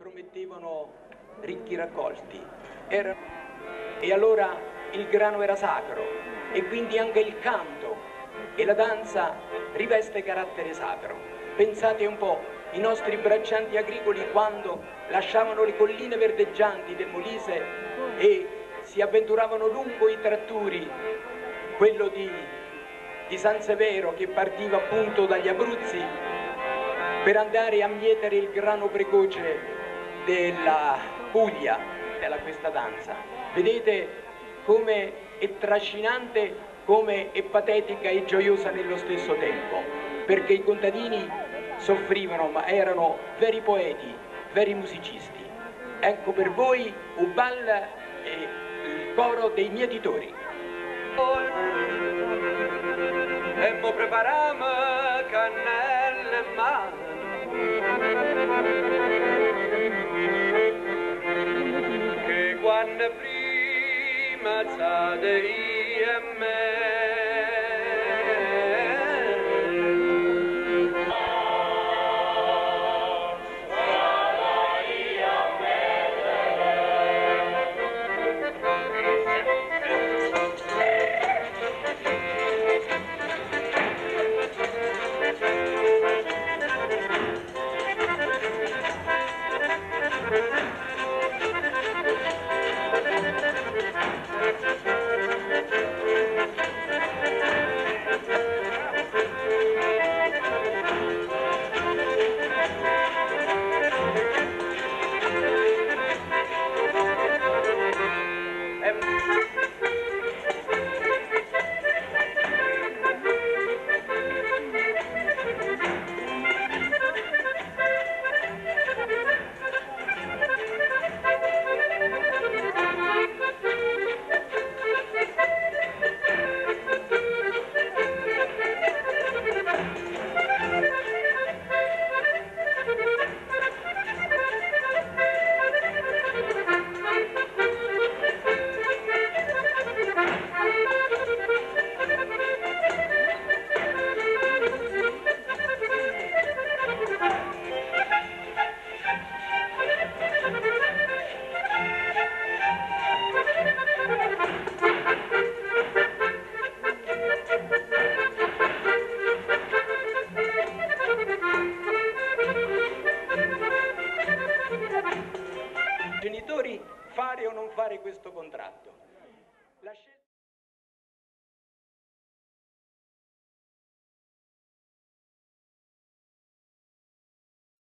promettevano ricchi raccolti. Era... E allora il grano era sacro e quindi anche il canto e la danza riveste carattere sacro. Pensate un po', i nostri braccianti agricoli quando lasciavano le colline verdeggianti del Molise e si avventuravano lungo i tratturi, quello di, di San Severo che partiva appunto dagli Abruzzi per andare a mietere il grano precoce della Puglia, della questa danza. Vedete come è trascinante, come è patetica e gioiosa nello stesso tempo, perché i contadini soffrivano ma erano veri poeti, veri musicisti. Ecco per voi Ubal e il coro dei mietitori. E mo cannelle prima tzadei emet. fare o non fare questo contratto.